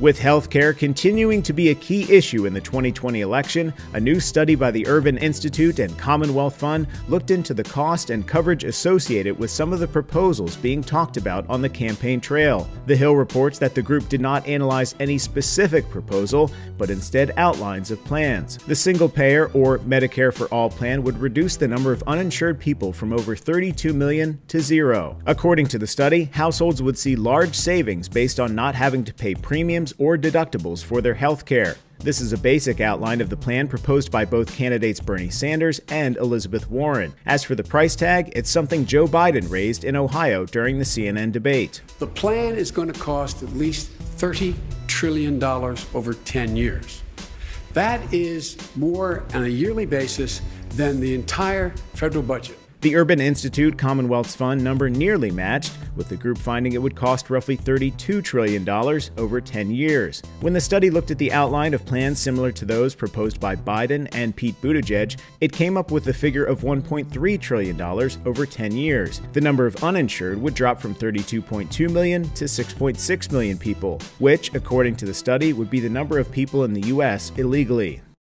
With healthcare continuing to be a key issue in the 2020 election, a new study by the Urban Institute and Commonwealth Fund looked into the cost and coverage associated with some of the proposals being talked about on the campaign trail. The Hill reports that the group did not analyze any specific proposal, but instead outlines of plans. The single payer or Medicare for All plan would reduce the number of uninsured people from over 32 million to zero. According to the study, households would see large savings based on not having to pay premiums or deductibles for their health care. This is a basic outline of the plan proposed by both candidates Bernie Sanders and Elizabeth Warren. As for the price tag, it's something Joe Biden raised in Ohio during the CNN debate. The plan is going to cost at least $30 trillion over 10 years. That is more on a yearly basis than the entire federal budget. The Urban Institute Commonwealth's fund number nearly matched, with the group finding it would cost roughly $32 trillion over 10 years. When the study looked at the outline of plans similar to those proposed by Biden and Pete Buttigieg, it came up with a figure of $1.3 trillion over 10 years. The number of uninsured would drop from 32.2 million to 6.6 million people, which, according to the study, would be the number of people in the U.S. illegally.